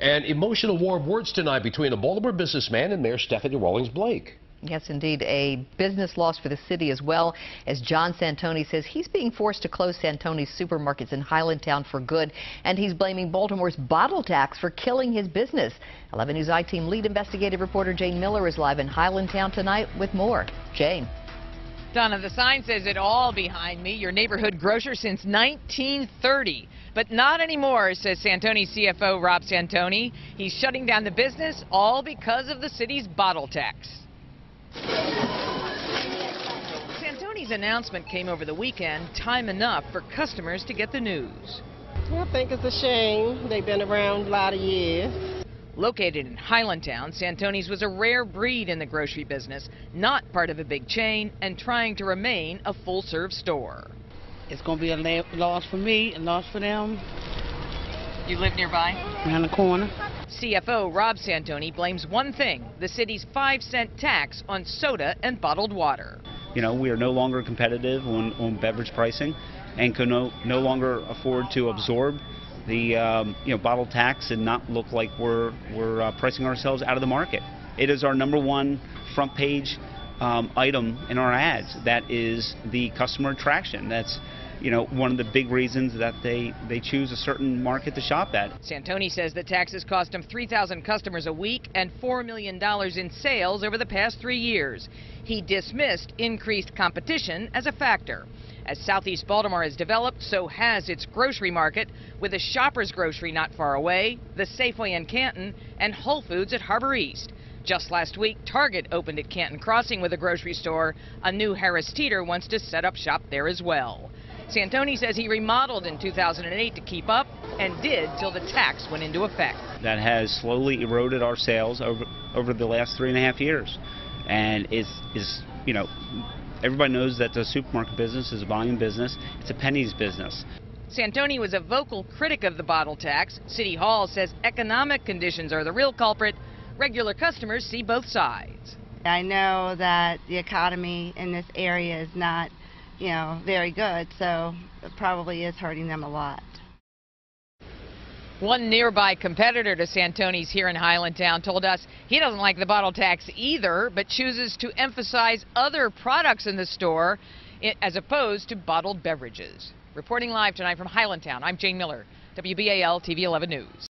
An emotional war of words tonight between a Baltimore businessman and Mayor Stephanie Rawlings Blake. Yes, indeed, a business loss for the city as well, as John Santoni says he's being forced to close Santoni's supermarkets in Highlandtown for good, and he's blaming Baltimore's bottle tax for killing his business. 11 News I-Team lead investigative reporter Jane Miller is live in Highlandtown tonight with more. Jane. Donna, the sign says it all behind me, your neighborhood grocer since 1930. But not anymore, says Santoni CFO Rob Santoni. He's shutting down the business all because of the city's bottle tax. Santoni's announcement came over the weekend, time enough for customers to get the news. I think it's a shame. They've been around a lot of years. Located in Highlandtown, Santoni's was a rare breed in the grocery business, not part of a big chain, and trying to remain a full-serve store. It's going to be a loss for me, a loss for them. You live nearby? Around the corner. CFO Rob Santoni blames one thing, the city's five cent tax on soda and bottled water. You know, we are no longer competitive on, on beverage pricing and can no, no longer afford to absorb the um, you know bottle tax and not look like we're we're uh, pricing ourselves out of the market. It is our number one front page um, item in our ads. That is the customer attraction. That's you know, one of the big reasons that they, they choose a certain market to shop at. Santoni says the taxes cost him 3,000 customers a week and $4 million in sales over the past three years. He dismissed increased competition as a factor. As Southeast Baltimore has developed, so has its grocery market, with a Shoppers Grocery not far away, the Safeway in Canton, and Whole Foods at Harbor East. Just last week, Target opened at Canton Crossing with a grocery store. A new Harris Teeter wants to set up shop there as well. Santoni says he remodeled in 2008 to keep up and did till the tax went into effect. That has slowly eroded our sales over, over the last three and a half years. And is is you know, everybody knows that the supermarket business is a volume business. It's a pennies business. Santoni was a vocal critic of the bottle tax. City Hall says economic conditions are the real culprit. Regular customers see both sides. I know that the economy in this area is not you know, very good, so it probably is hurting them a lot. One nearby competitor to Santoni's here in Highlandtown told us he doesn't like the bottle tax either, but chooses to emphasize other products in the store as opposed to bottled beverages. Reporting live tonight from Highlandtown, I'm Jane Miller, WBAL TV 11 News.